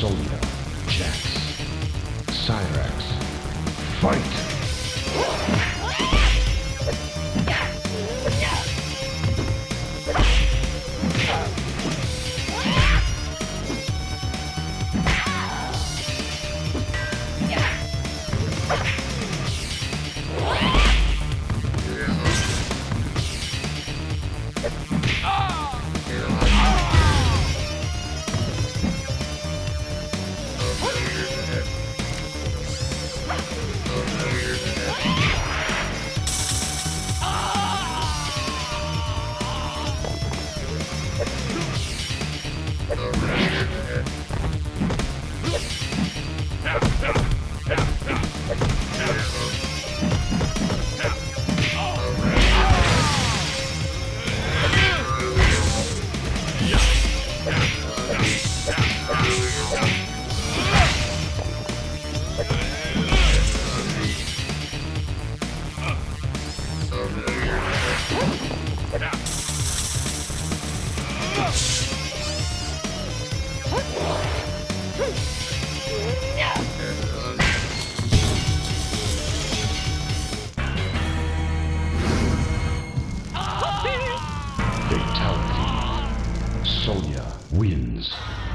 Sonya, Jax, Cyrax, fight! Fatality. Sonya wins.